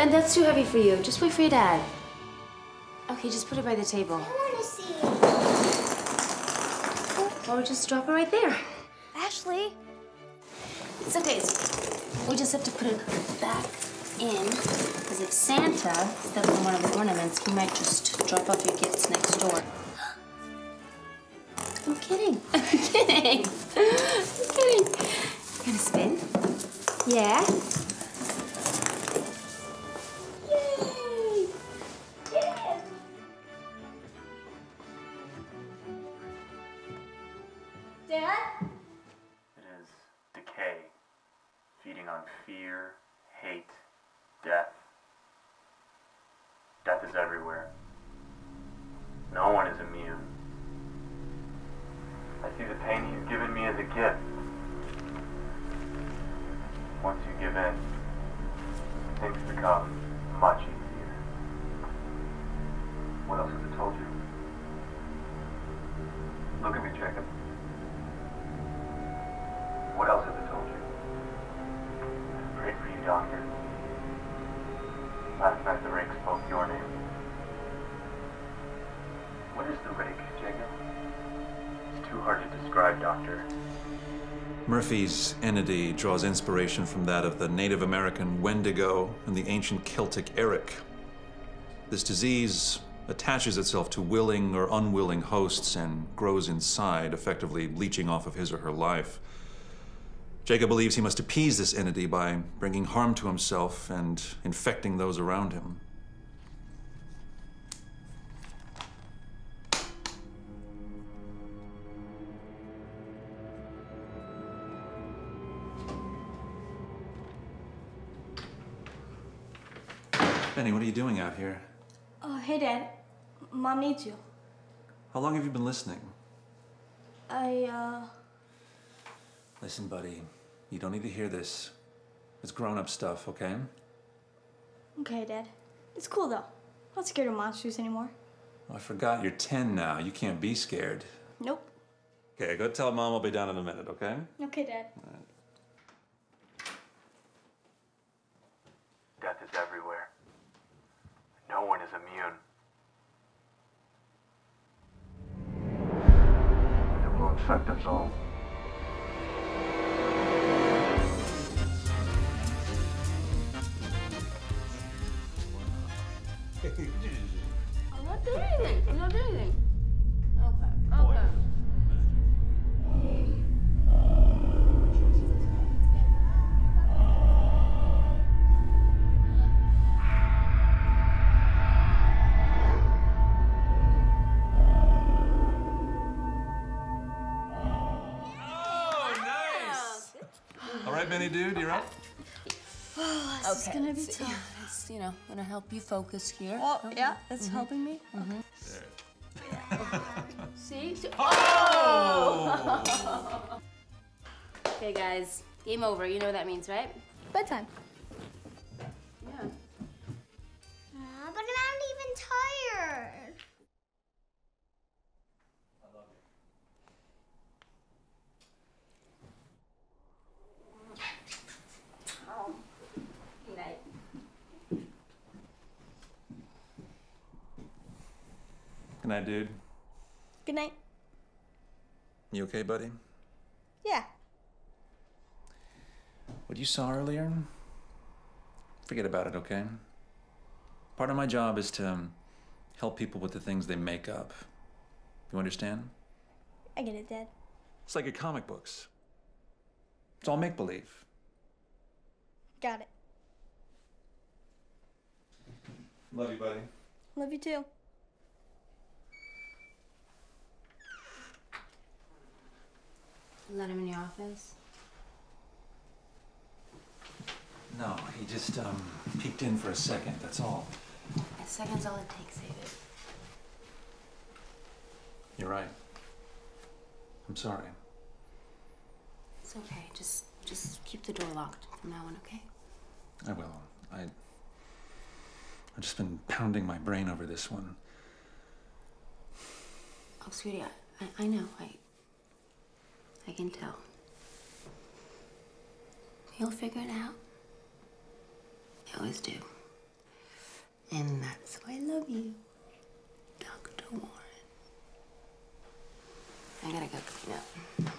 Ben, that's too heavy for you. Just wait for your dad. Okay, just put it by the table. I want to see it. Or just drop it right there. Ashley. It's okay. It's, we just have to put it back in. Because if Santa steps on one of the ornaments, he might just drop off your gifts next door. I'm kidding. I'm kidding. I'm kidding. You gonna spin? Yeah. Murphy's entity draws inspiration from that of the Native American Wendigo and the ancient Celtic Eric. This disease attaches itself to willing or unwilling hosts and grows inside, effectively leeching off of his or her life. Jacob believes he must appease this entity by bringing harm to himself and infecting those around him. Benny, what are you doing out here? Oh, hey, Dad. Mom needs you. How long have you been listening? I, uh. Listen, buddy, you don't need to hear this. It's grown up stuff, okay? Okay, Dad. It's cool, though. I'm not scared of monsters anymore. Oh, I forgot you're 10 now. You can't be scared. Nope. Okay, go tell mom I'll be down in a minute, okay? Okay, Dad. No one is immune. It will infect us all. I'm not doing anything. I'm not doing anything. This is gonna be tough. It's, you know, gonna help you focus here. Oh, yeah, it's mm-hmm. helping me. Mm-hmm. See? See? Oh! oh! Okay, guys. Game over. You know what that means, right? Bedtime. Night, dude. Good night. You okay, buddy? Yeah. What you saw earlier, forget about it, okay? Part of my job is to um, help people with the things they make up. You understand? I get it, Dad. It's like your comic books. It's all make believe. Got it. Love you, buddy. Love you too. Let him in your office. No, he just um, peeked in for a second, that's all. A second's all it takes, David. You're right. I'm sorry. It's okay. Just, just keep the door locked from now on, okay? I will. I. I've just been pounding my brain over this one. Oh, sweetie, I, I, I know. I, I can tell. You'll figure it out. You always do. And that's why I love you, Dr. Warren. I gotta go clean up.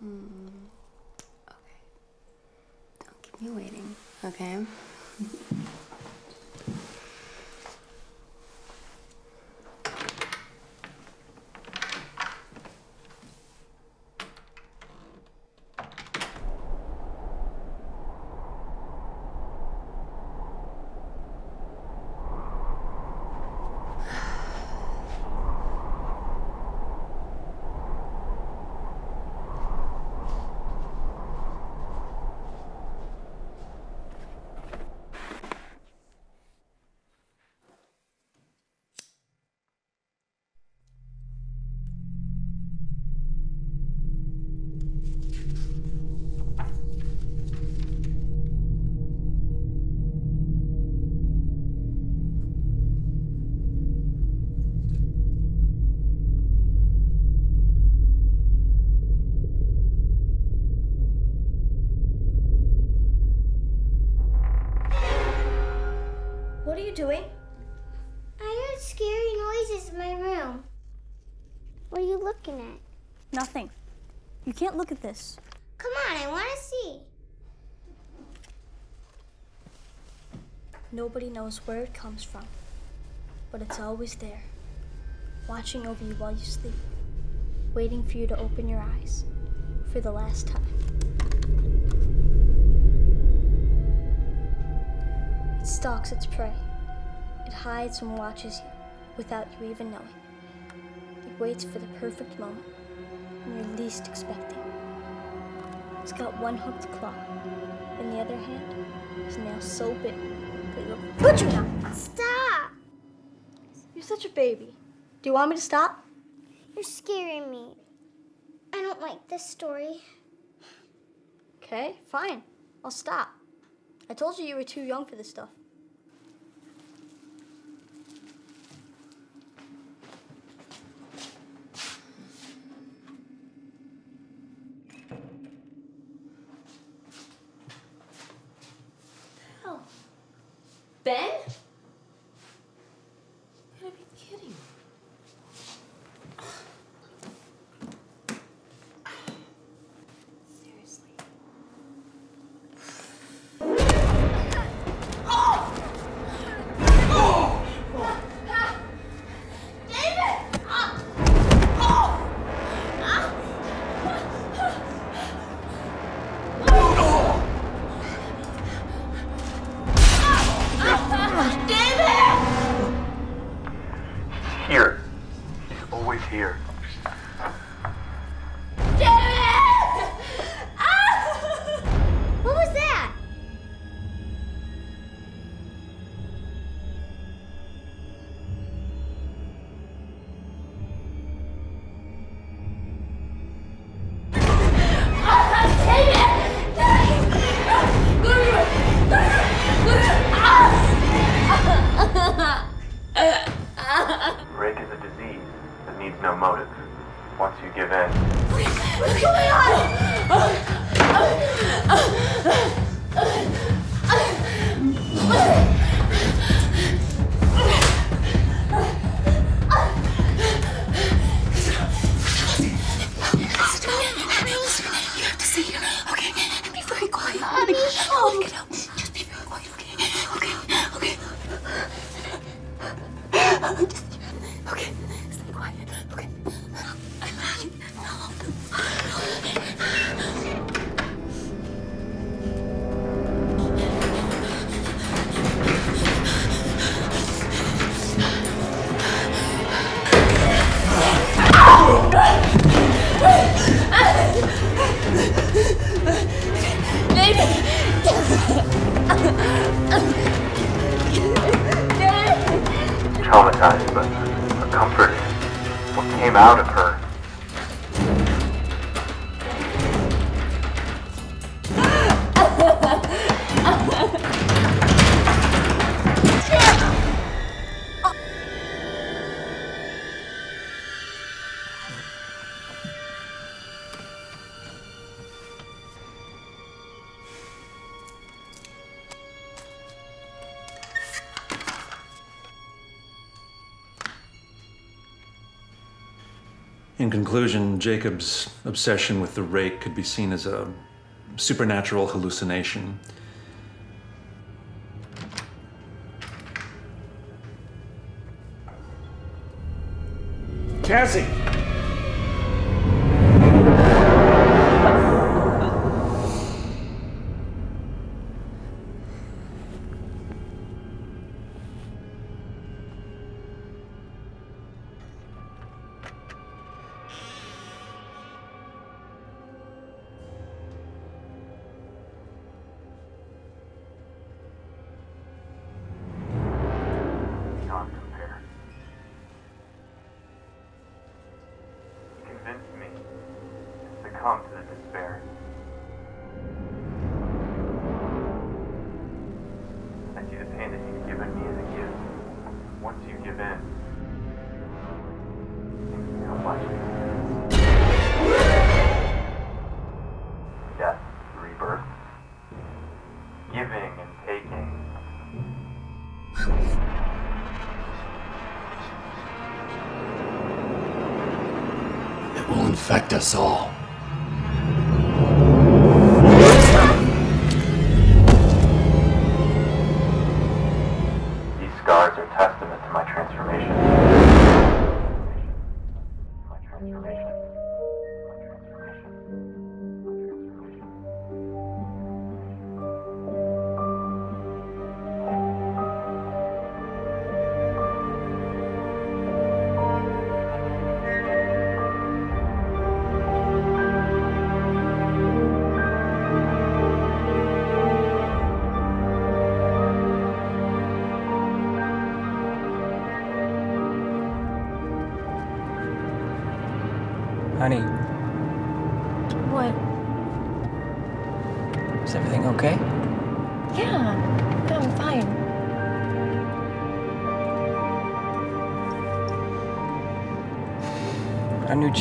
Hmm. Okay. Don't keep me waiting, okay? you doing? I heard scary noises in my room. What are you looking at? Nothing. You can't look at this. Come on, I want to see. Nobody knows where it comes from, but it's always there, watching over you while you sleep, waiting for you to open your eyes for the last time. It stalks its prey. It hides and watches you without you even knowing. It waits for the perfect moment when you're least expecting. It's got one hooked claw. In the other hand, his nails so big that you'll butcher you now. Stop! You're such a baby. Do you want me to stop? You're scaring me. I don't like this story. Okay, fine. I'll stop. I told you you were too young for this stuff. Came out of Jacob's obsession with the rake could be seen as a supernatural hallucination. Cassie!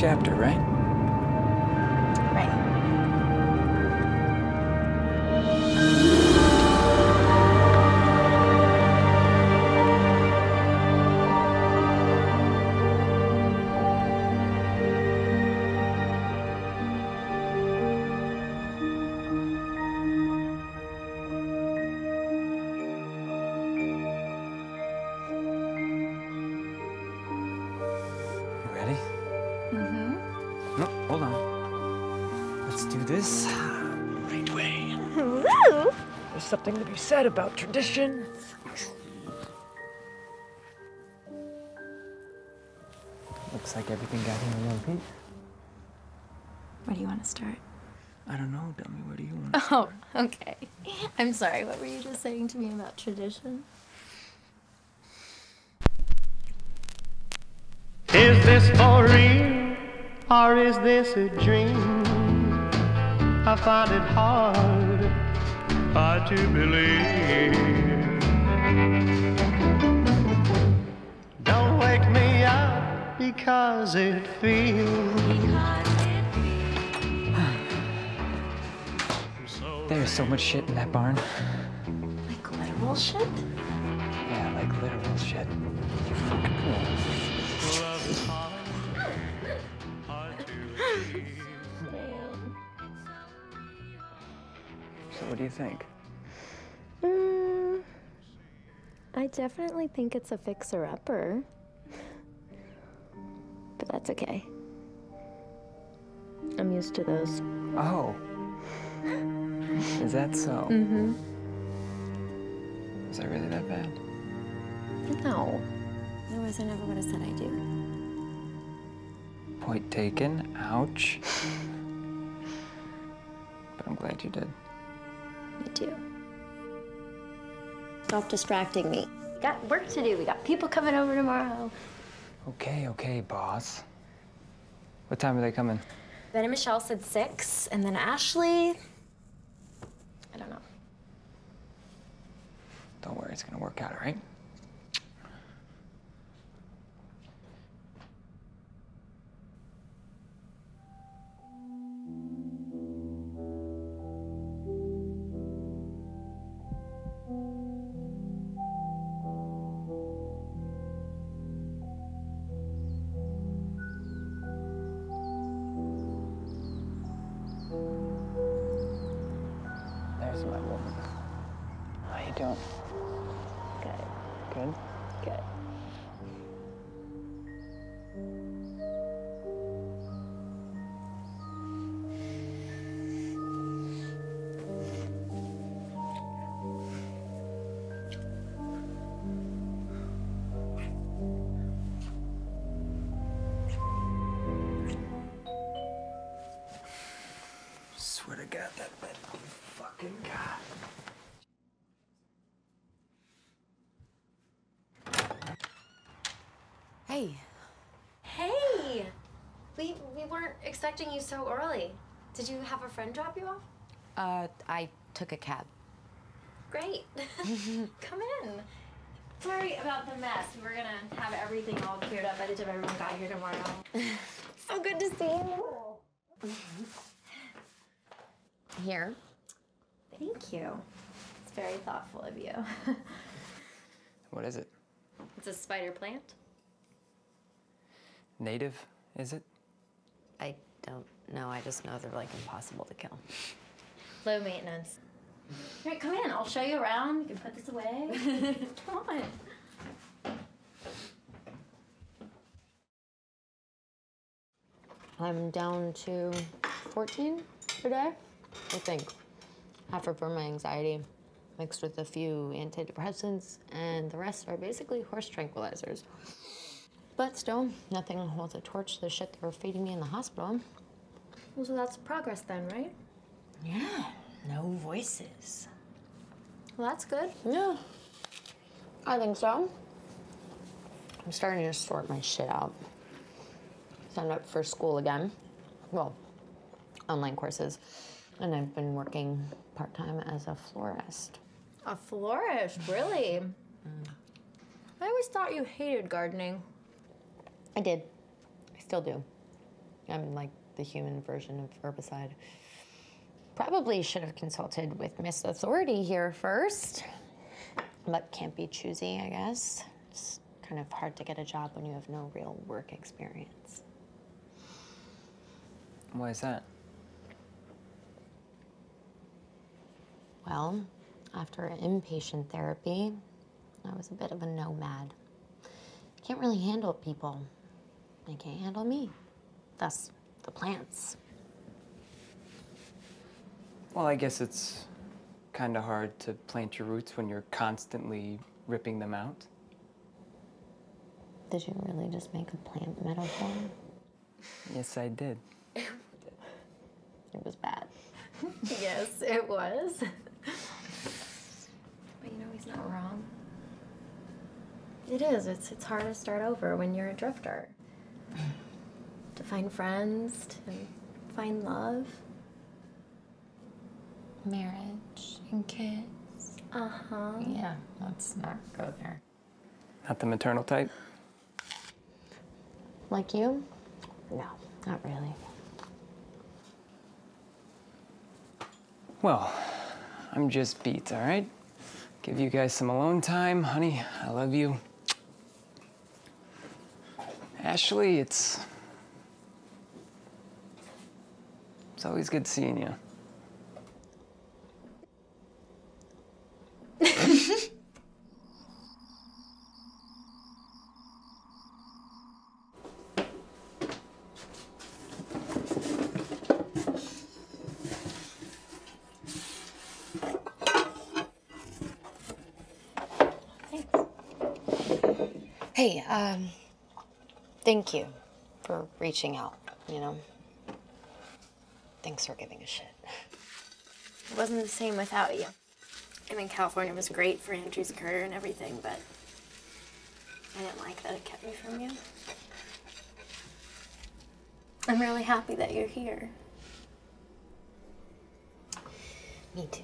Chapter, right? Said about tradition. Looks like everything got here in one piece. Where do you want to start? I don't know, dummy. Where do you want? Oh, okay. I'm sorry. What were you just saying to me about tradition? Is this for real or is this a dream? I find it hard, hard to believe. Don't wake me up because it feels There's so much shit in that barn. Like literal shit? Yeah, like literal shit. What do you think? Mm, I definitely think it's a fixer upper. But that's okay. I'm used to those. Oh. Is that so? Mm-hmm. Is that really that bad? No. Otherwise, I never would have said I do. Point taken. Ouch. but I'm glad you did. Me too. Stop distracting me. We got work to do. We got people coming over tomorrow. Okay, okay, boss. What time are they coming? Ben and Michelle said six, and then Ashley. I don't know. Don't worry, it's gonna work out, all right? Expecting you so early. Did you have a friend drop you off? Uh, I took a cab. Great. Come in. Sorry about the mess. We're gonna have everything all cleared up by the time everyone got here tomorrow. so good to see you. Here. Thank you. It's very thoughtful of you. What is it? it's a spider plant. Native, is it? I don't know. I just know they're like impossible to kill. Low maintenance. All right, come in. I'll show you around. You can put this away. come on. I'm down to 14 per day, I think. Half are for my anxiety, mixed with a few antidepressants, and the rest are basically horse tranquilizers. But still, nothing holds a torch to the shit they were feeding me in the hospital. Well, so that's progress then, right? Yeah, no voices. Well, that's good. Yeah, I think so. I'm starting to sort my shit out. Signed up for school again. Well, online courses. And I've been working part time as a florist. A florist, really? Mm. I always thought you hated gardening. I did. I still do. I'm like the human version of herbicide. Probably should have consulted with Miss Authority here first. But can't be choosy, I guess. It's kind of hard to get a job when you have no real work experience. Why is that? Well, after inpatient therapy, I was a bit of a nomad. Can't really handle people. They can't handle me. Thus, the plants. Well, I guess it's kind of hard to plant your roots when you're constantly ripping them out. Did you really just make a plant metaphor? Yes, I did. It was bad. yes, it was. but you know, he's not wrong. It is. It's, it's hard to start over when you're a drifter. To find friends, to find love. Marriage and kids. Uh huh. Yeah, let's not go there. Not the maternal type. Like you? No, not really. Well, I'm just beat, all right? Give you guys some alone time. Honey, I love you. Ashley, it's. It's always good seeing you. Thanks. Hey, um, thank you for reaching out, you know? Thanks for giving a shit. It wasn't the same without you. I mean, California was great for Andrew's career and everything, but I didn't like that it kept me from you. I'm really happy that you're here. Me too.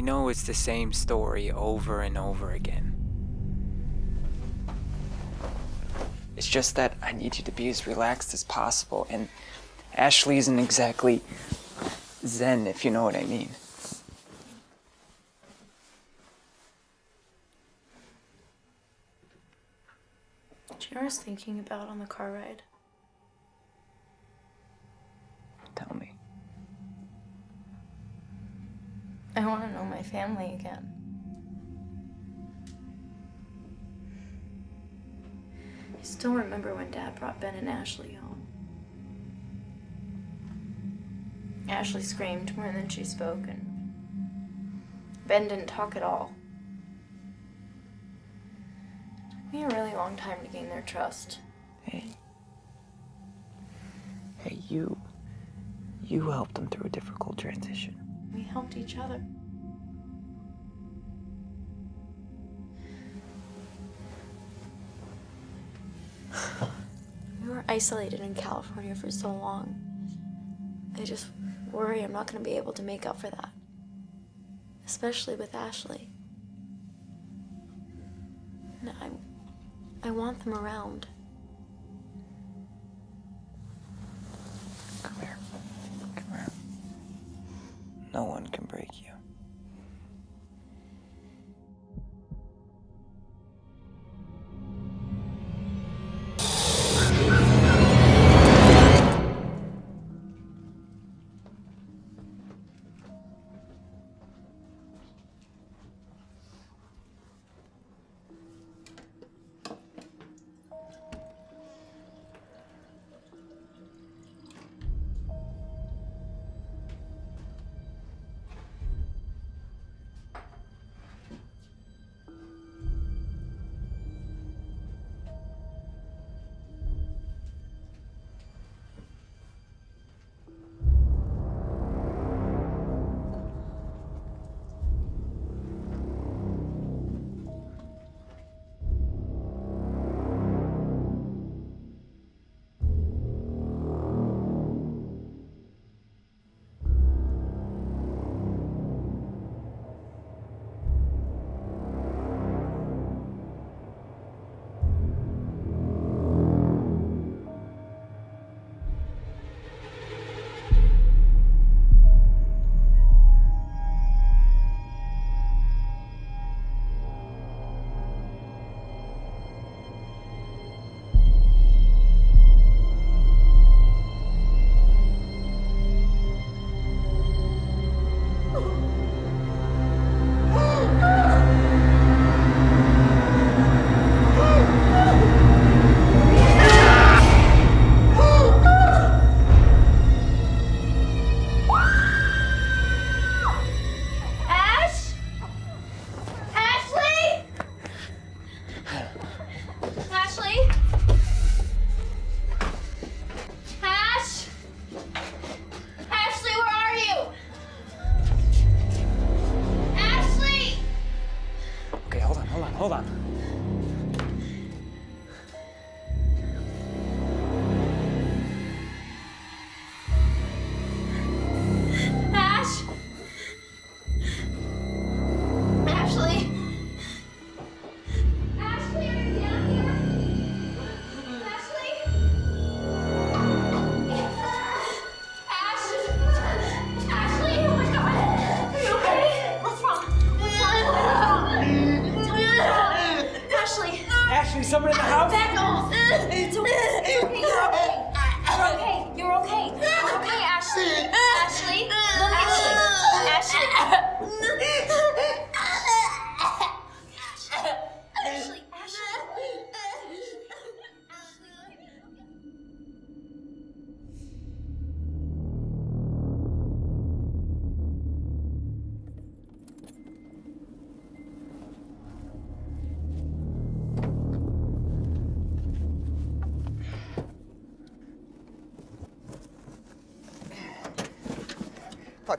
We know it's the same story over and over again. It's just that I need you to be as relaxed as possible, and Ashley isn't exactly zen, if you know what I mean. Do you know what I was thinking about on the car ride? Family again. I still remember when Dad brought Ben and Ashley home. Ashley screamed more than she spoke, and Ben didn't talk at all. It Took me a really long time to gain their trust. Hey. Hey, you. You helped them through a difficult transition. We helped each other. We were isolated in California for so long. I just worry I'm not going to be able to make up for that. Especially with Ashley. I, I want them around. Come here. Come here. No one can break you.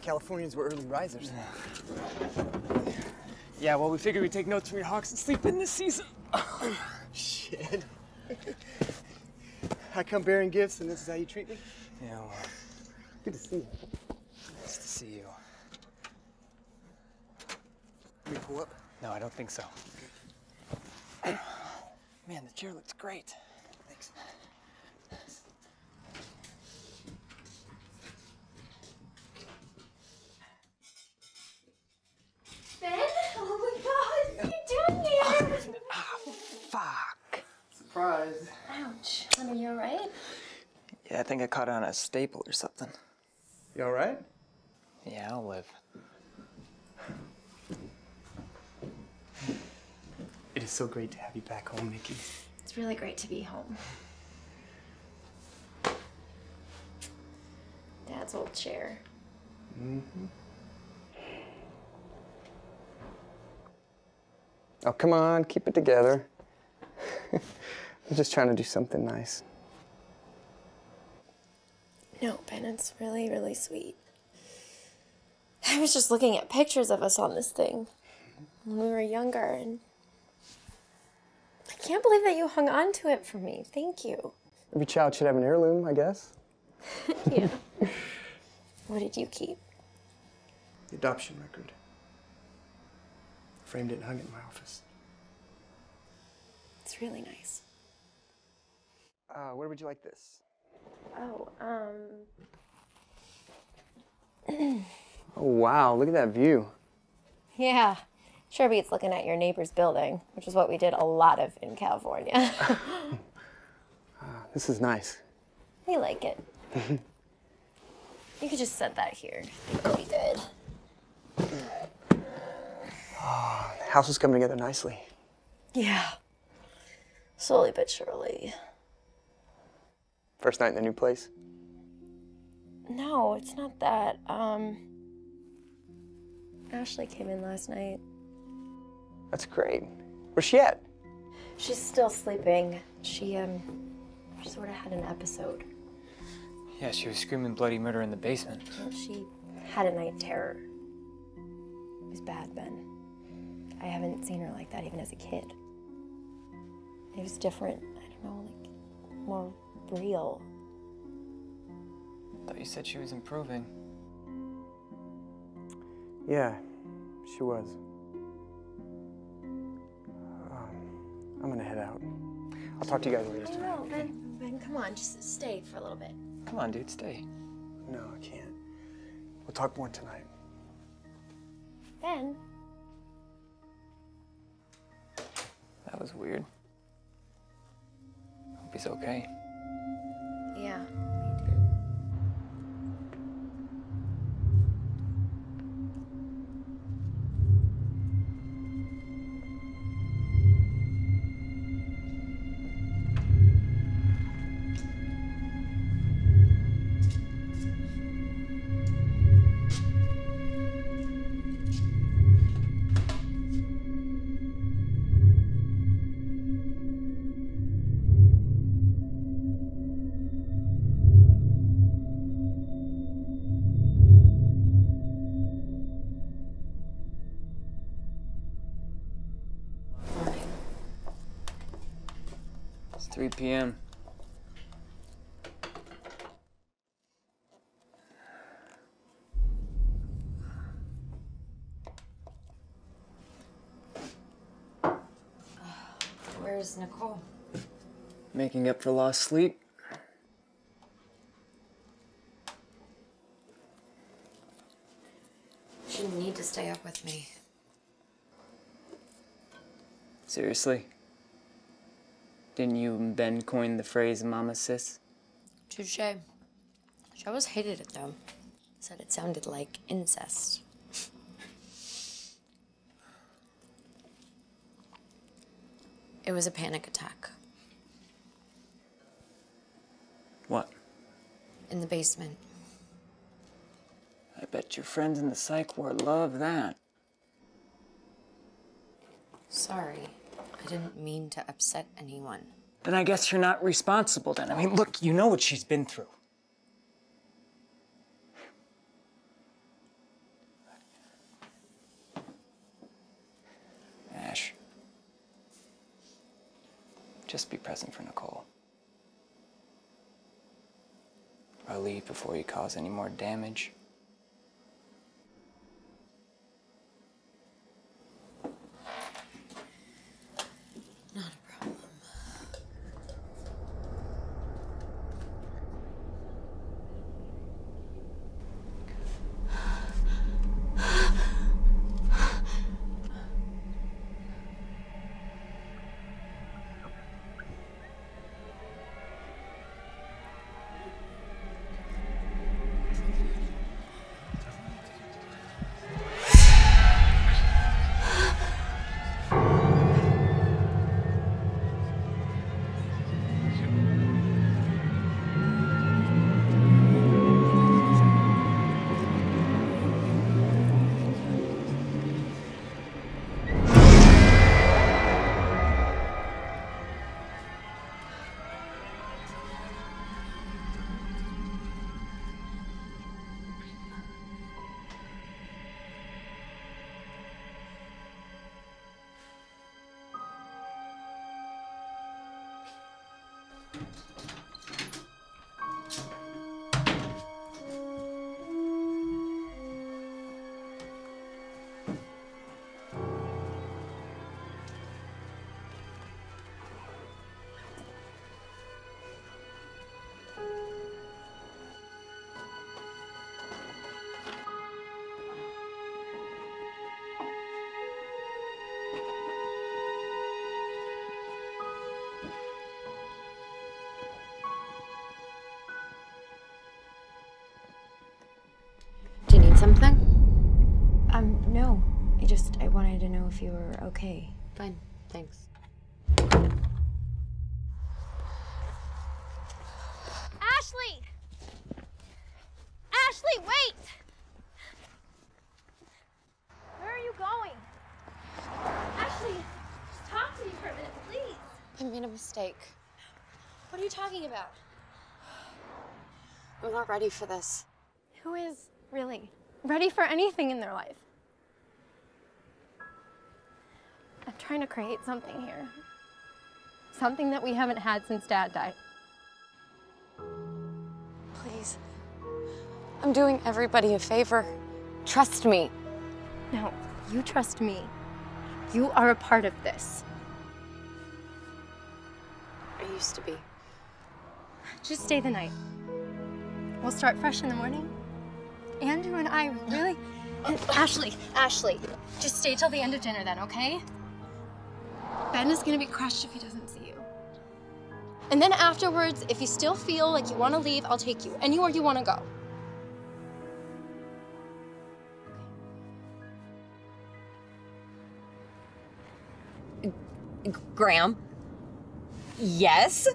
Thought Californians were early risers. Yeah, well, we figured we'd take notes from your hawks and sleep in this season. Shit. I come bearing gifts, and this is how you treat me? Yeah, well, Good to see you. nice to see you. Let me pull up. No, I don't think so. Man, the chair looks great. Ben? Oh my god, what are you doing here? Fuck. Surprise. Ouch. Honey, you alright? Yeah, I think I caught on a staple or something. You all right? Yeah, I'll live. It is so great to have you back home, Nikki. It's really great to be home. Dad's old chair. Mm-hmm. Oh, come on, keep it together. I'm just trying to do something nice. No, Ben, it's really, really sweet. I was just looking at pictures of us on this thing when we were younger, and I can't believe that you hung on to it for me. Thank you. Every child should have an heirloom, I guess. yeah. What did you keep? The adoption record. Framed it and hung it in my office. It's really nice. Uh, where would you like this? Oh, um. Oh, wow, look at that view. Yeah. Sure beats looking at your neighbor's building, which is what we did a lot of in California. This is nice. we like it. You could just set that here. It'll be good. The house is coming together nicely. Yeah. Slowly but surely. First night in the new place. No, it's not that. Um. Ashley came in last night. That's great. Where's she at? She's still sleeping. She, um, she sort of had an episode. Yeah, she was screaming bloody murder in the basement. She had a night terror. It was bad, Ben. I haven't seen her like that even as a kid. It was different. I don't know, like more real. I Thought you said she was improving. Yeah, she was. Um, I'm gonna head out. I'll talk to you guys later. I know, Ben. Ben, come on, just stay for a little bit. Come on, dude, stay. No, I can't. We'll talk more tonight. Ben. That was weird. Hope he's okay. Yeah. p.m. Where's Nicole? Making up for lost sleep. She need to stay up with me. Seriously? Didn't you and Ben coin the phrase mama sis? Touche. She always hated it though. Said it sounded like incest. It was a panic attack What? in the basement. I bet your friends in the psych ward love that. Sorry. I didn't mean to upset anyone. Then I guess you're not responsible then. I mean, look, you know what she's been through. Ash, just be present for Nicole. Or leave before you cause any more damage something? Um, no. I just, I wanted to know if you were okay. Fine, thanks. Ashley! Ashley, wait! Where are you going? Ashley, just talk to me for a minute, please. I made a mistake. What are you talking about? I'm not ready for this. Who is really ready for anything in their life? I'm trying to create something here. Something that we haven't had since Dad died. Please. I'm doing everybody a favor. Trust me. No, you trust me. You are a part of this. I used to be. Just stay the night. We'll start fresh in the morning. Andrew and I really. Ashley, Ashley, just stay till the end of dinner then, okay? Ben is gonna be crushed if he doesn't see you. And then afterwards, if you still feel like you wanna leave, I'll take you anywhere you wanna go. Graham. Yes.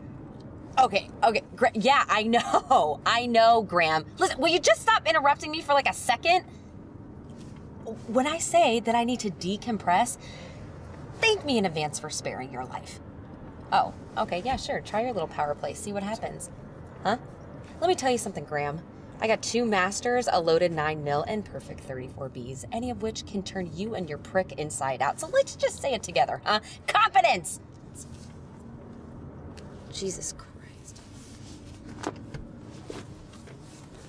Okay, okay. Gra- yeah, I know. I know, Graham. Listen, will you just stop interrupting me for like a second? When I say that I need to decompress, thank me in advance for sparing your life. Oh, okay, yeah, sure. Try your little power play. See what happens. Huh? Let me tell you something, Graham. I got two masters, a loaded 9 mil, and perfect 34Bs, any of which can turn you and your prick inside out. So let's just say it together, huh? Competence! Jesus Christ.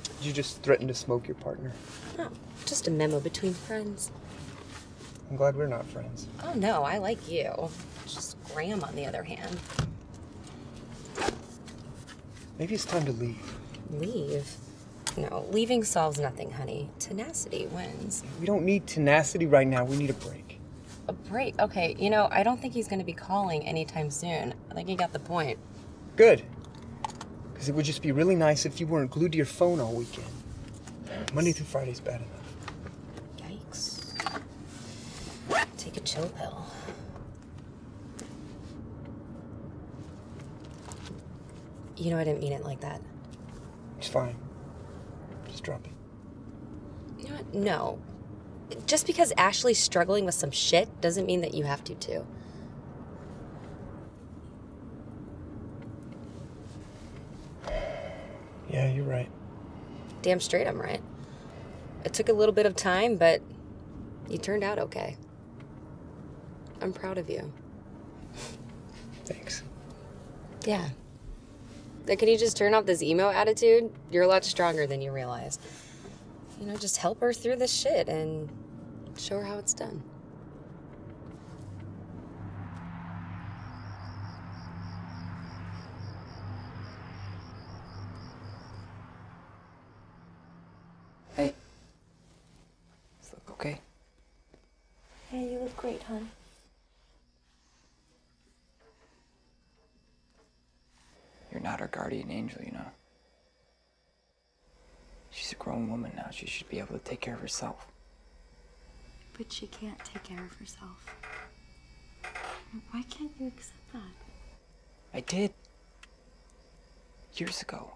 Did you just threaten to smoke your partner? No, just a memo between friends. I'm glad we're not friends. Oh no, I like you. Just Graham, on the other hand. Maybe it's time to leave. Leave? No, leaving solves nothing, honey. Tenacity wins. We don't need tenacity right now. We need a break. A break? Okay, you know, I don't think he's gonna be calling anytime soon. I think he got the point. Good. Because it would just be really nice if you weren't glued to your phone all weekend. Monday through Friday's bad enough. Yikes. Take a chill pill. You know, I didn't mean it like that. It's fine. Just drop it. You know what? No. Just because Ashley's struggling with some shit doesn't mean that you have to, too. Yeah, you're right. Damn straight, I'm right. It took a little bit of time, but you turned out okay. I'm proud of you. Thanks. Yeah. Like, Can you just turn off this emo attitude? You're a lot stronger than you realize. You know, just help her through this shit and show her how it's done. Hey. Does look okay? Yeah, you look great, hon. You're not her guardian angel, you know. She's a grown woman now. She should be able to take care of herself. But she can't take care of herself. Why can't you accept that? I did. Years ago.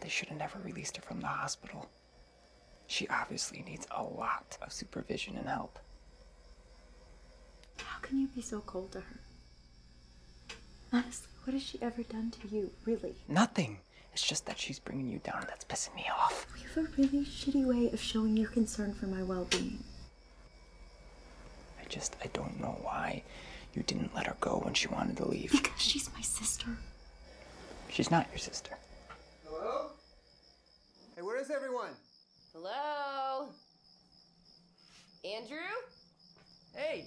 They should have never released her from the hospital. She obviously needs a lot of supervision and help. How can you be so cold to her? Honestly, what has she ever done to you, really? Nothing. It's just that she's bringing you down and that's pissing me off. You have a really shitty way of showing your concern for my well being. I just, I don't know why you didn't let her go when she wanted to leave. Because she's my sister. She's not your sister. Hello? Hey, where is everyone? Hello? Andrew? Hey!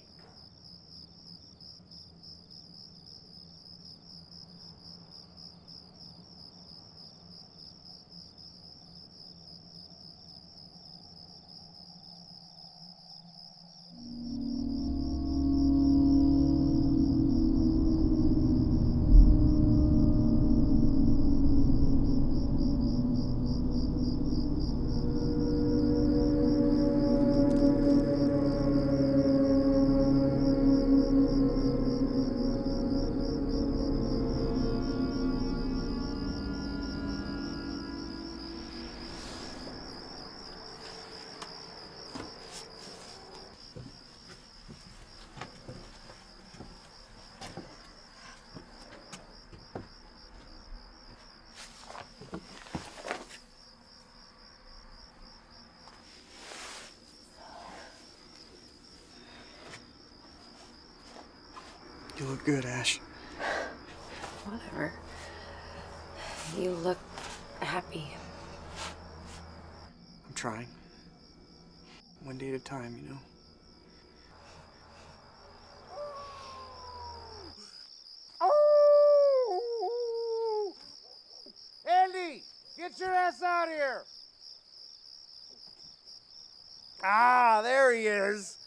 You look good, Ash. Whatever. You look happy. I'm trying. One day at a time, you know? Oh! Andy, get your ass out here! Ah, there he is.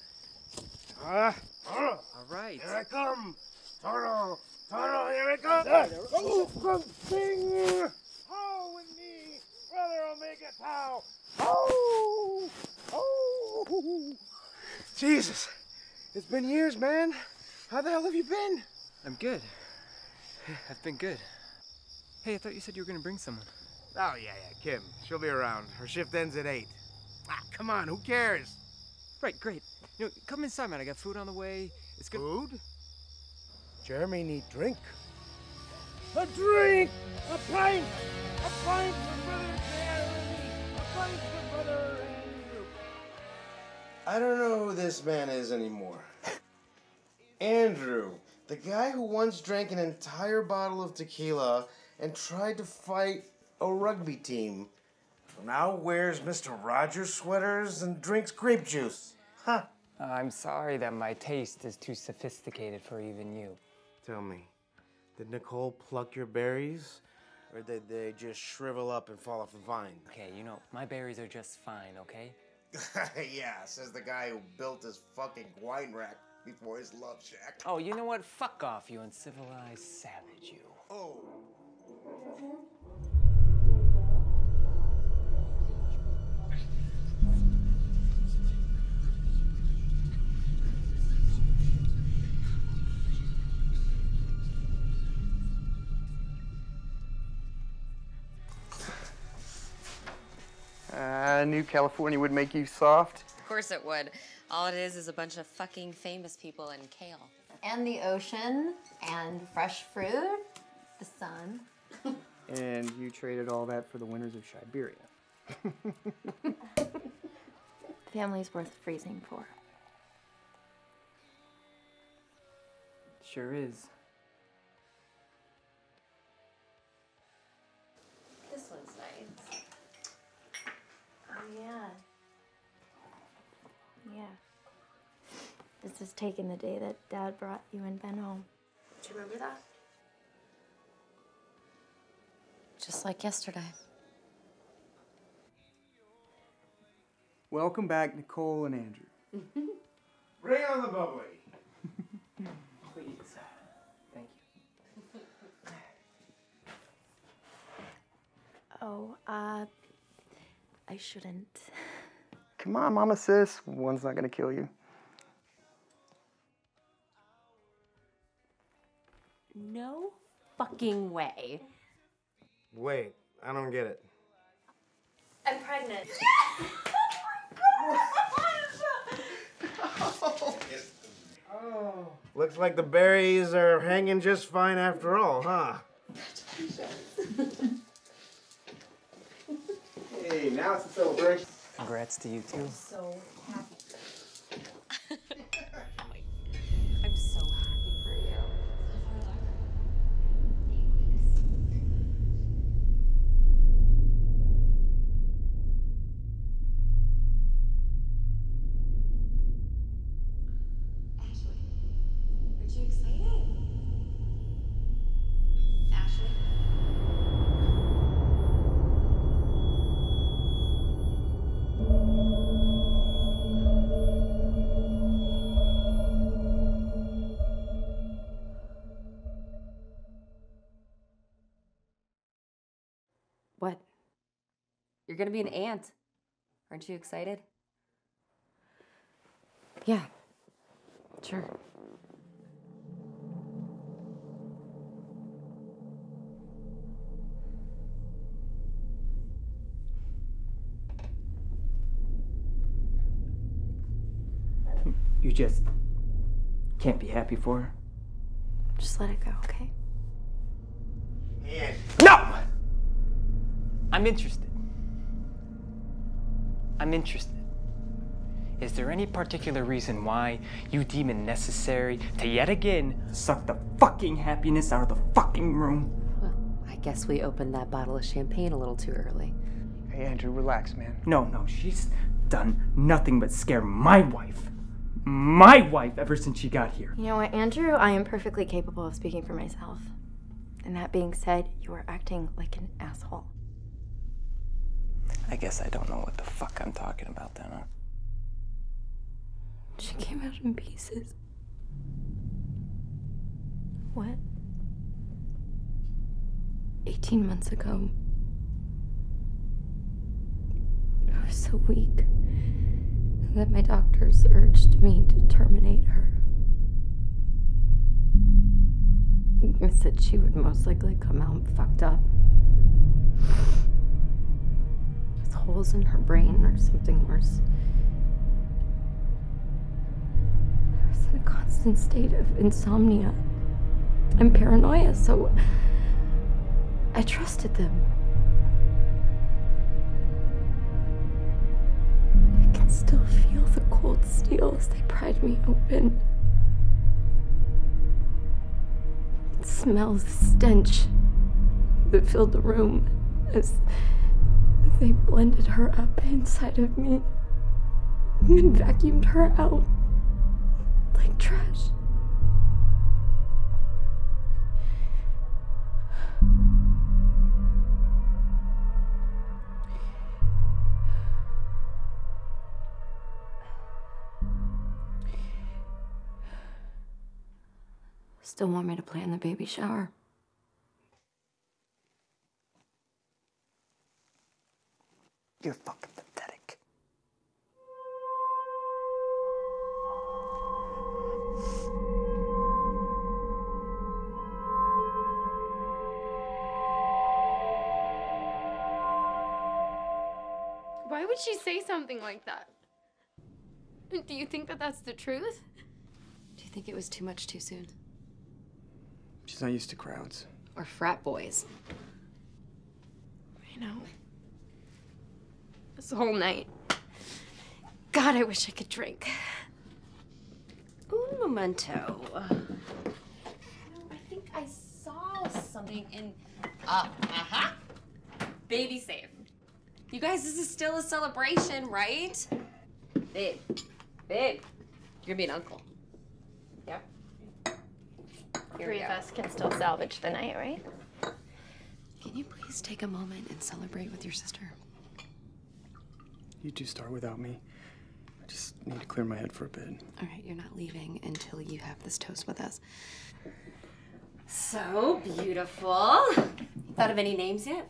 Ah, all right. Here I come. Toro, Toro, here it comes. Oh, something. Oh, with me, brother Omega Tau. Oh, oh. Jesus, it's been years, man. How the hell have you been? I'm good. I've been good. Hey, I thought you said you were gonna bring someone. Oh, yeah, yeah, Kim. She'll be around. Her shift ends at 8. Ah, come on, who cares? Right, great. You know, come inside, man. I got food on the way. It's good. Food? Jeremy need drink. A drink! A pint! A pint for Brother Jeremy! A pint for Brother Andrew! I don't know who this man is anymore. Andrew, the guy who once drank an entire bottle of tequila and tried to fight a rugby team. Now wears Mr. Rogers sweaters and drinks grape juice. Huh. I'm sorry that my taste is too sophisticated for even you. Tell me, did Nicole pluck your berries? Or did they just shrivel up and fall off the vine? Okay, you know, my berries are just fine, okay? yeah, says the guy who built his fucking wine rack before his love shack. Oh, you know what? Fuck off, you uncivilized savage, you. Oh. I knew California would make you soft. Of course it would. All it is is a bunch of fucking famous people and kale. And the ocean, and fresh fruit, the sun. And you traded all that for the winters of Siberia. Family's worth freezing for. Sure is. Yeah. Yeah. This was taken the day that Dad brought you and Ben home. Do you remember that? Just like yesterday. Welcome back, Nicole and Andrew. Bring on the bubbly. Please. Thank you. oh, uh, I shouldn't. Come on, Mama sis. One's not gonna kill you. No fucking way. Wait, I don't get it. I'm pregnant. Oh Looks like the berries are hanging just fine after all, huh? Hey, now it's a celebration. Congrats to you too. So You're gonna be an aunt. Aren't you excited? Yeah. Sure. You just can't be happy for her. Just let it go, okay? No! I'm interested. I'm interested. Is there any particular reason why you deem it necessary to yet again suck the fucking happiness out of the fucking room? Well, I guess we opened that bottle of champagne a little too early. Hey, Andrew, relax, man. No, no, she's done nothing but scare my wife. My wife ever since she got here. You know what, Andrew? I am perfectly capable of speaking for myself. And that being said, you are acting like an asshole. I guess I don't know what the fuck I'm talking about then, huh? She came out in pieces. What? 18 months ago, I was so weak that my doctors urged me to terminate her. They said she would most likely come out fucked up. With holes in her brain or something worse. I was in a constant state of insomnia and paranoia, so I trusted them. I can still feel the cold steel as they pried me open. Smell the stench that filled the room as they blended her up inside of me and vacuumed her out like trash. Still want me to plan the baby shower? You're fucking pathetic. Why would she say something like that? Do you think that that's the truth? Do you think it was too much too soon? She's not used to crowds. Or frat boys? I know. This whole night. God, I wish I could drink. Un momento. I think I saw something in. Uh, uh-huh. Baby safe. You guys, this is still a celebration, right? Babe. Babe. You're gonna be an uncle. Three of us can still salvage the night, right? Can you please take a moment and celebrate with your sister? You two start without me. I just need to clear my head for a bit. All right, you're not leaving until you have this toast with us. So beautiful. Thought of any names yet?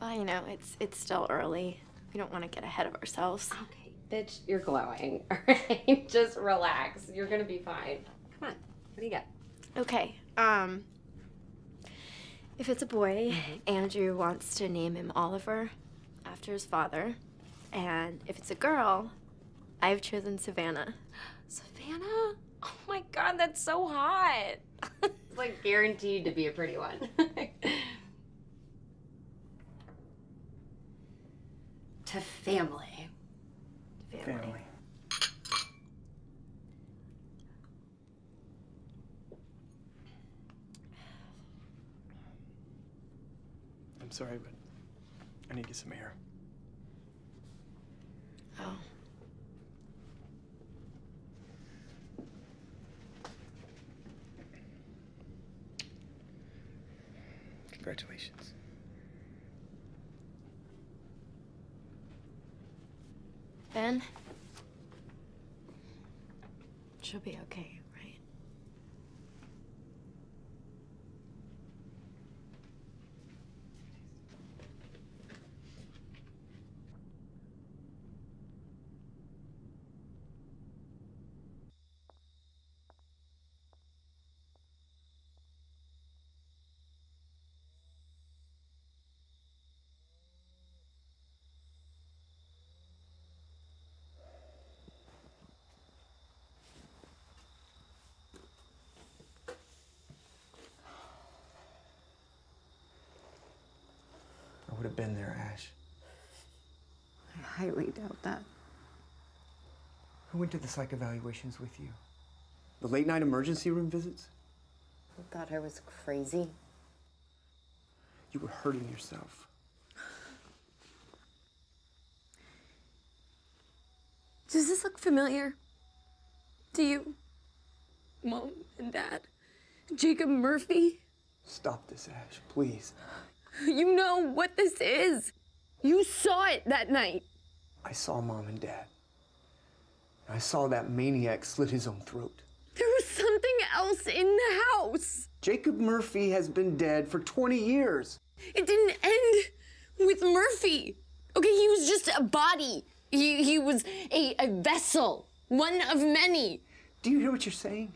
Well, you know, it's it's still early. We don't want to get ahead of ourselves. Okay, bitch, you're glowing. All right, just relax. You're gonna be fine. Come on. What do you got? Okay. Um. If it's a boy, Andrew wants to name him Oliver after his father, and if it's a girl, I've chosen Savannah. Savannah? Oh my god, that's so hot. it's like guaranteed to be a pretty one. to family. Family. I'm sorry, but I need to get some air. Oh. Congratulations. Ben? She'll be okay, right? I would have been there, Ash. I highly doubt that. Who went to the psych evaluations with you? The late night emergency room visits? Oh, Who thought I was crazy? You were hurting yourself. Does this look familiar? To you? Mom and Dad? Jacob Murphy? Stop this, Ash, please. You know what this is. You saw it that night. I saw Mom and Dad. I saw that maniac slit his own throat. There was something else in the house. Jacob Murphy has been dead for 20 years. It didn't end with Murphy. Okay, he was just a body. He, he was a, a vessel, one of many. Do you hear what you're saying?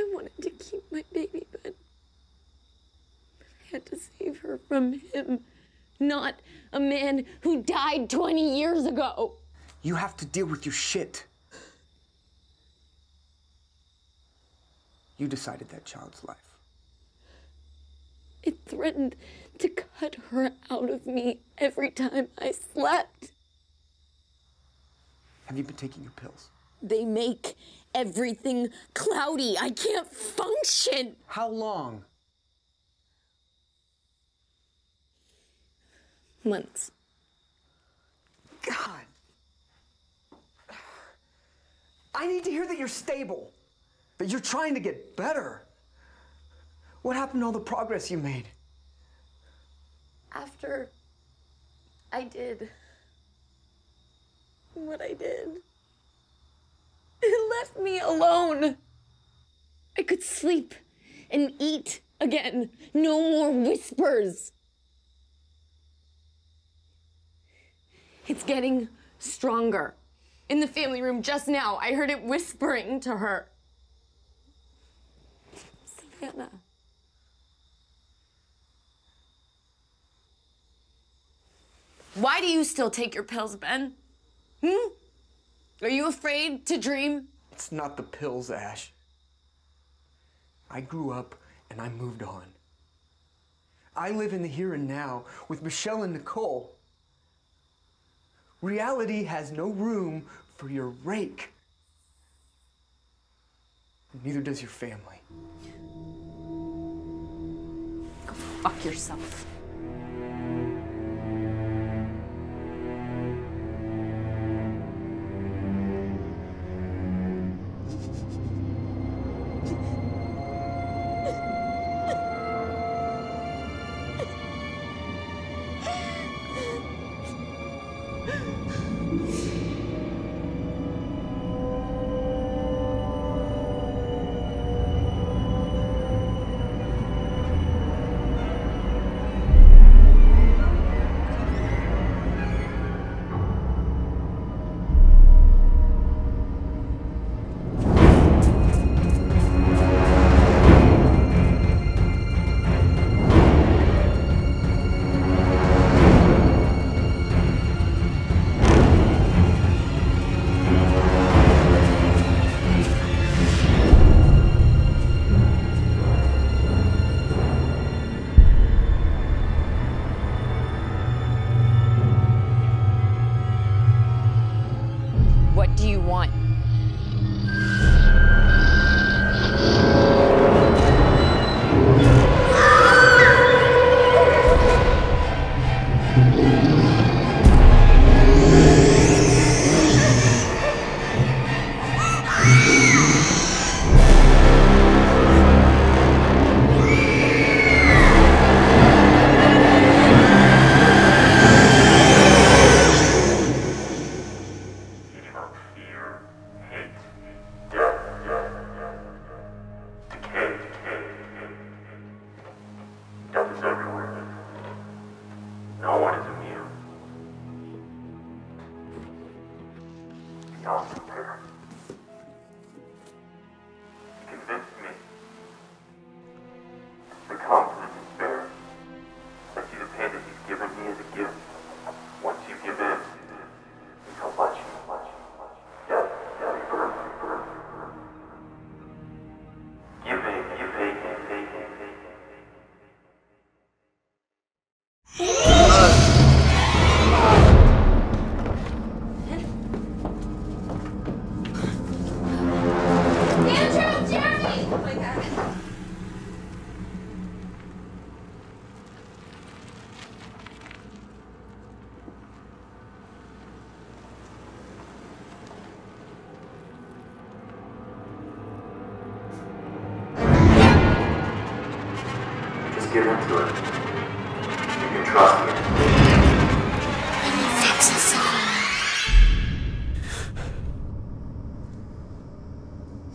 I wanted to keep my baby, but I had to save her from him, not a man who died 20 years ago. You have to deal with your shit. You decided that child's life. It threatened to cut her out of me every time I slept. Have you been taking your pills? They make everything cloudy. I can't function. How long? Months. God. I need to hear that you're stable, that you're trying to get better. What happened to all the progress you made? After I did what I did, it left me alone. I could sleep and eat again. No more whispers. It's getting stronger. In the family room just now, I heard it whispering to her. Savannah. Why do you still take your pills, Ben? Hmm? Are you afraid to dream? It's not the pills, Ash. I grew up and I moved on. I live in the here and now with Michelle and Nicole. Reality has no room for your rake. Neither does your family. Go fuck yourself.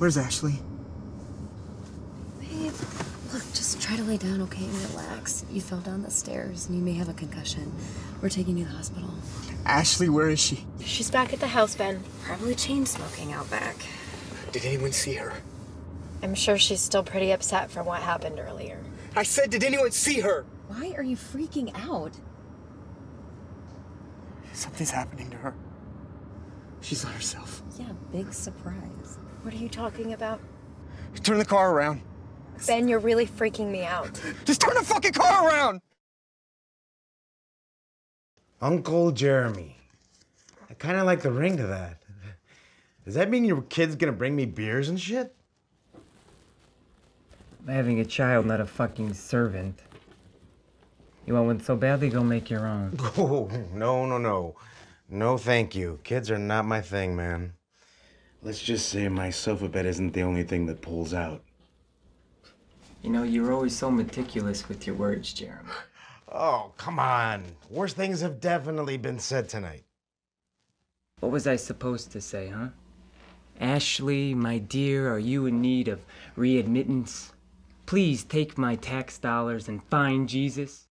Where's Ashley? Babe, look, just try to lay down, okay, and relax. You fell down the stairs and you may have a concussion. We're taking you to the hospital. Ashley, where is she? She's back at the house, Ben. Probably chain smoking out back. Did anyone see her? I'm sure she's still pretty upset from what happened earlier. I said, did anyone see her? Why are you freaking out? Something's happening to her. She's not herself. Yeah, big surprise. What are you talking about? Turn the car around. Ben, you're really freaking me out. Just turn the fucking car around! Uncle Jeremy. I kind of like the ring to that. Does that mean your kid's gonna bring me beers and shit? I'm Having a child, not a fucking servant. You want one so badly, go make your own. Oh, no, no, no. No, thank you. Kids are not my thing, man. Let's just say my sofa bed isn't the only thing that pulls out. You know, you're always so meticulous with your words, Jeremy. Oh, come on. Worse things have definitely been said tonight. What was I supposed to say, huh? Ashley, my dear, are you in need of readmittance? Please take my tax dollars and find Jesus.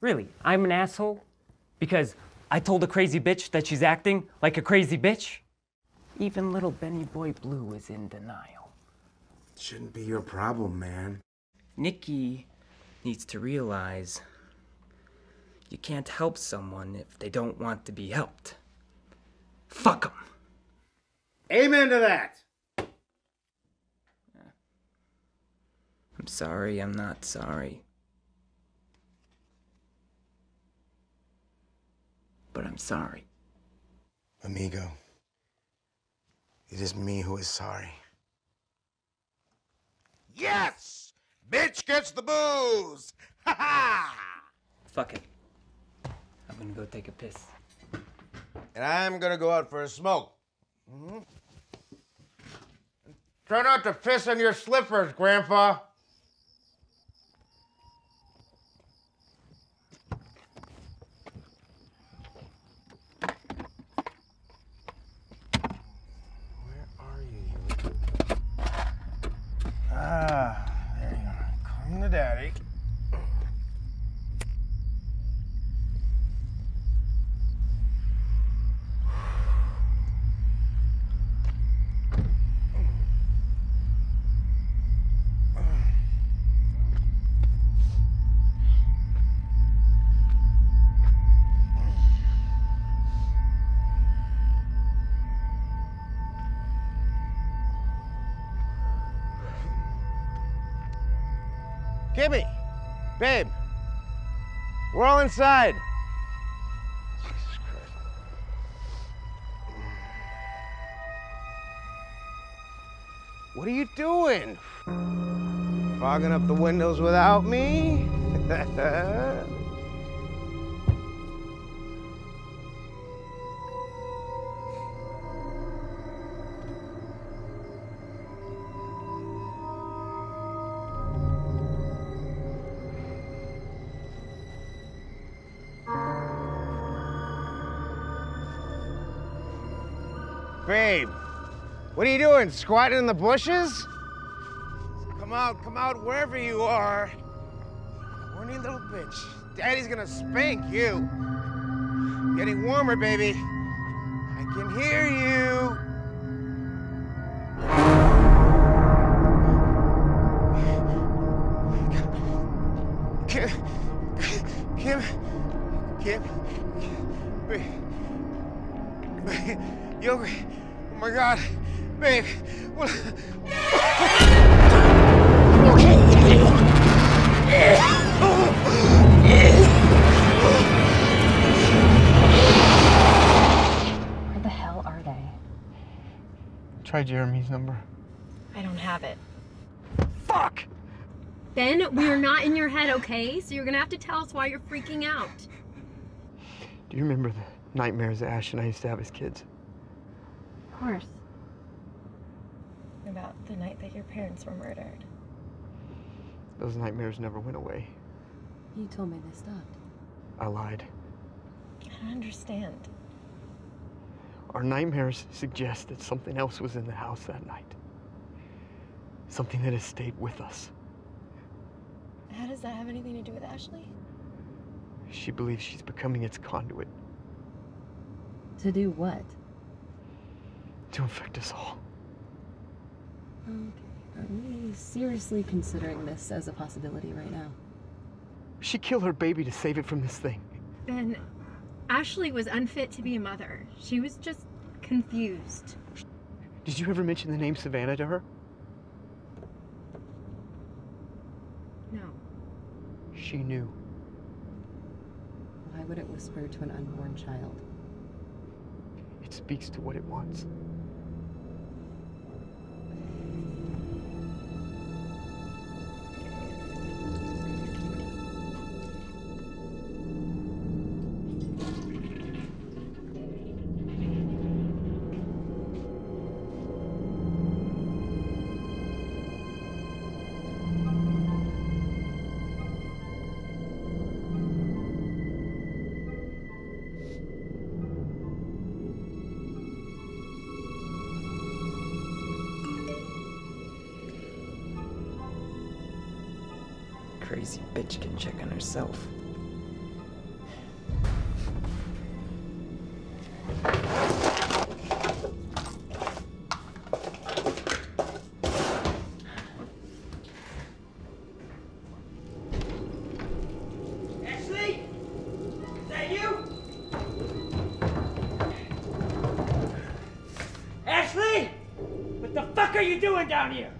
Really, I'm an asshole? Because I told a crazy bitch that she's acting like a crazy bitch? Even little Benny Boy Blue is in denial. Shouldn't be your problem, man. Nikki needs to realize you can't help someone if they don't want to be helped. Fuck Fuck 'em. Amen to that. I'm sorry, I'm not sorry. But I'm sorry. Amigo, it is me who is sorry. Yes! Bitch gets the booze! Ha ha! Fuck it. I'm gonna go take a piss. And I'm gonna go out for a smoke. Mm-hmm. Try not to piss on your slippers, Grandpa. Ah, babe, we're all inside. What are you doing? Fogging up the windows without me? Babe, what are you doing? Squatting in the bushes? Come out, come out, wherever you are. Horny little bitch. Daddy's gonna spank you. Getting warmer, baby. I can hear you. Kim, Kim, Kim, you okay? Oh my God, babe, what? Where the hell are they? Try Jeremy's number. I don't have it. Fuck! Ben, we are not in your head, okay? So you're gonna have to tell us why you're freaking out. Do you remember the nightmares that Ash and I used to have as kids? Of course. About the night that your parents were murdered. Those nightmares never went away. You told me they stopped. I lied. I don't understand. Our nightmares suggest that something else was in the house that night. Something that has stayed with us. How does that have anything to do with Ashley? She believes she's becoming its conduit To do what? To infect us all. Okay. Are we seriously considering this as a possibility right now? She killed her baby to save it from this thing. Ben, Ashley was unfit to be a mother. She was just confused. Did you ever mention the name Savannah to her? No. She knew. Why would it whisper to an unborn child? It speaks to what it wants. Crazy bitch can check on herself. Ashley? What the fuck are you doing down here?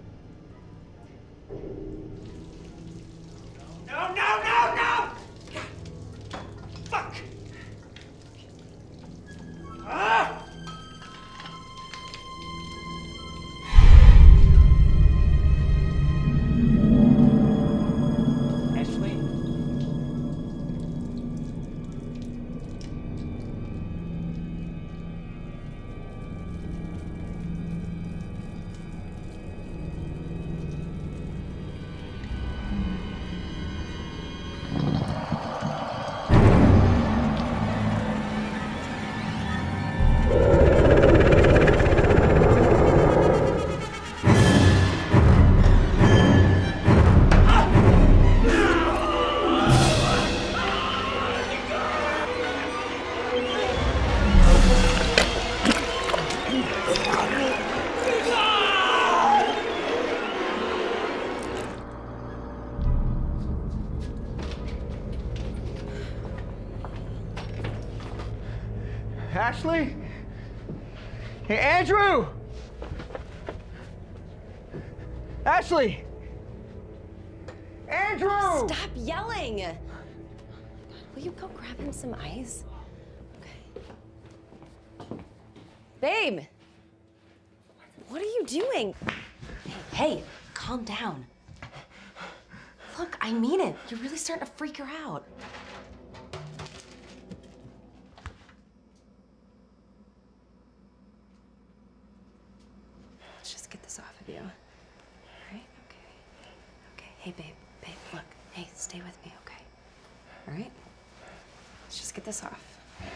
Some ice? Okay. Babe! What are you doing? Hey, hey, calm down. Look, I mean it. You're really starting to freak her out. Let's just get this off of you. All right? Okay. Okay. Hey, babe. Babe, look. Hey, stay with me, okay? All right? Let's just get this off. All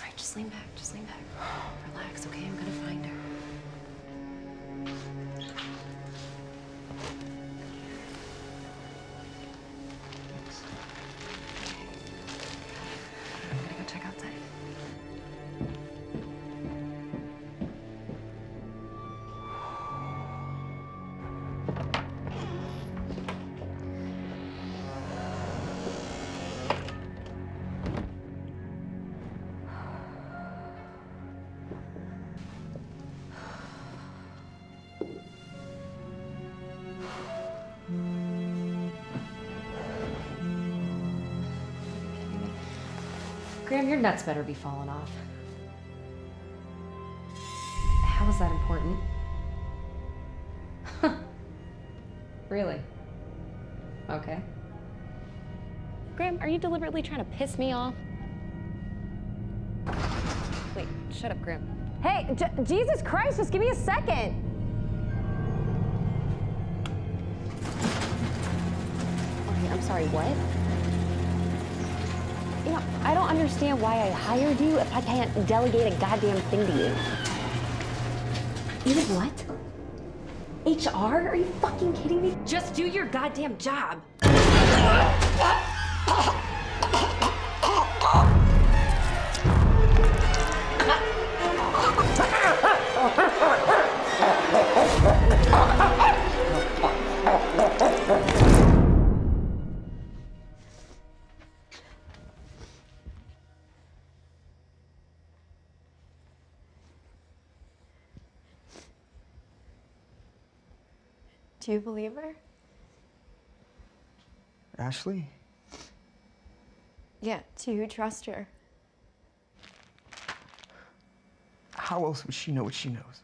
right, just lean back. Just lean back. Relax, okay? I'm gonna find her. Your nuts better be falling off. How is that important? really? Okay. Graham, are you deliberately trying to piss me off? Wait, shut up, Graham. Hey, J- Jesus Christ, just give me a second. Okay, I'm sorry, what? You know, I don't understand why I hired you if I can't delegate a goddamn thing to you. You what? HR? Are you fucking kidding me? Just do your goddamn job. Do you believe her? Ashley? Yeah, do you trust her? How else would she know what she knows?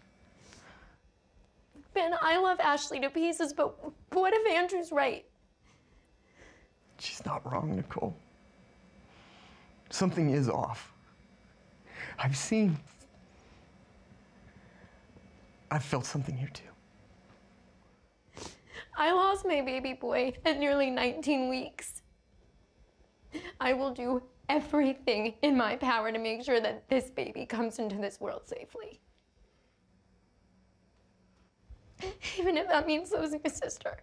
Ben, I love Ashley to pieces, but what if Andrew's right? She's not wrong, Nicole. Something is off. I've seen. I've felt something here too. I lost my baby boy at nearly 19 weeks. I will do everything in my power to make sure that this baby comes into this world safely. Even if that means losing a sister.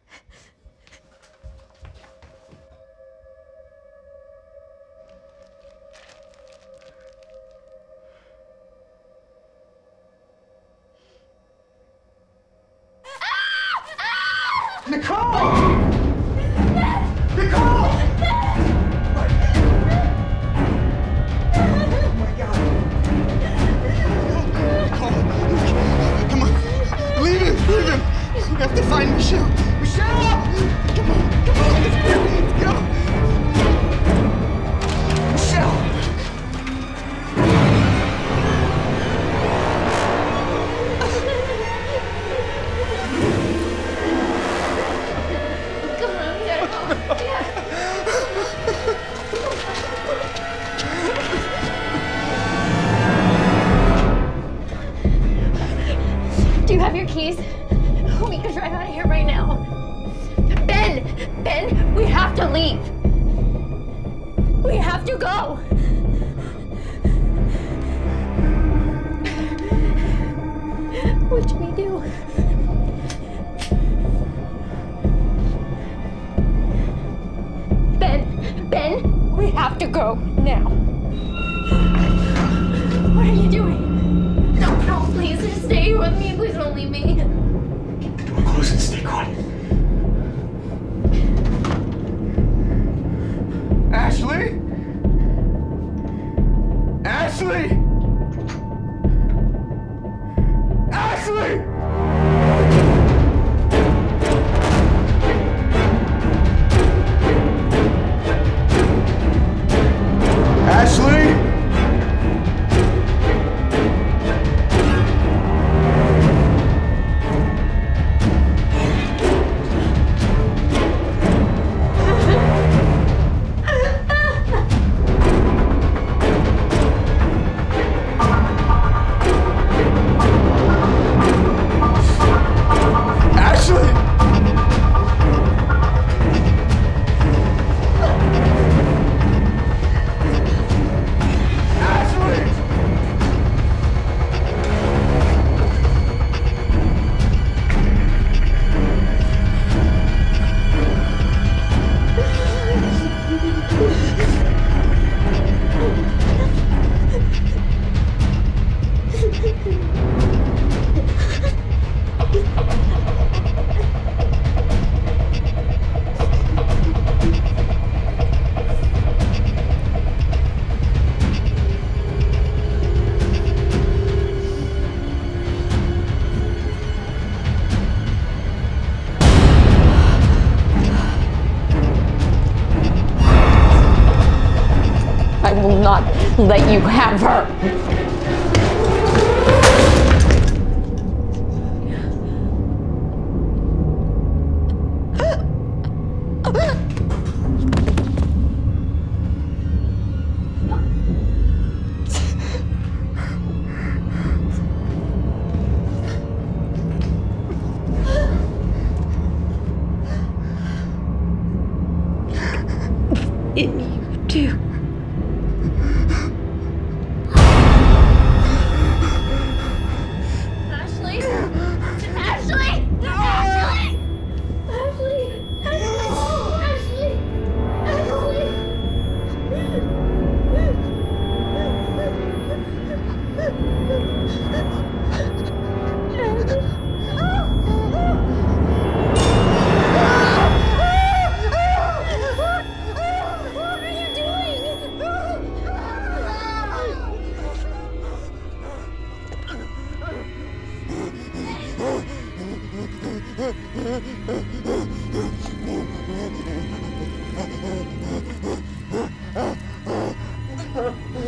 Oh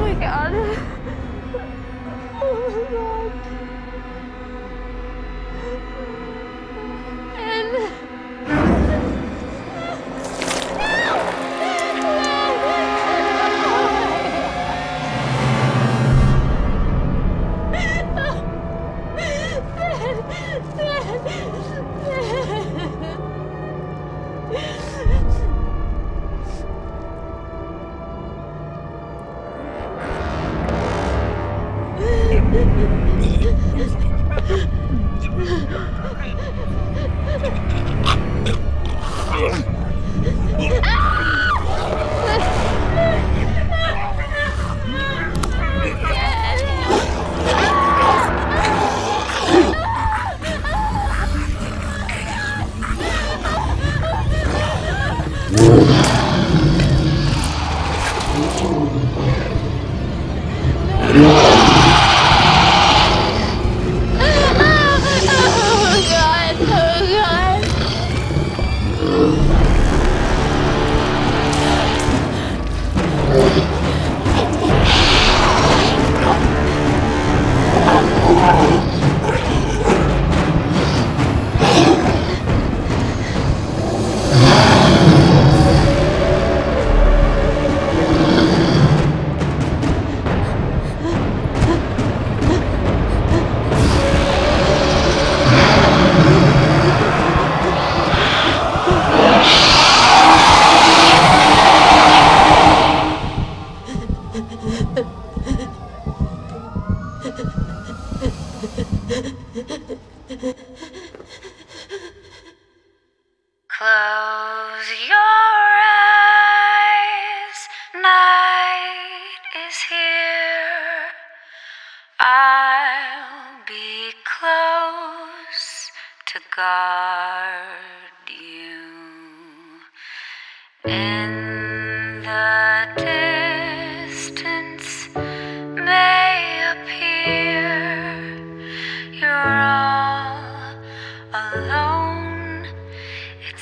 my god.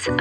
It's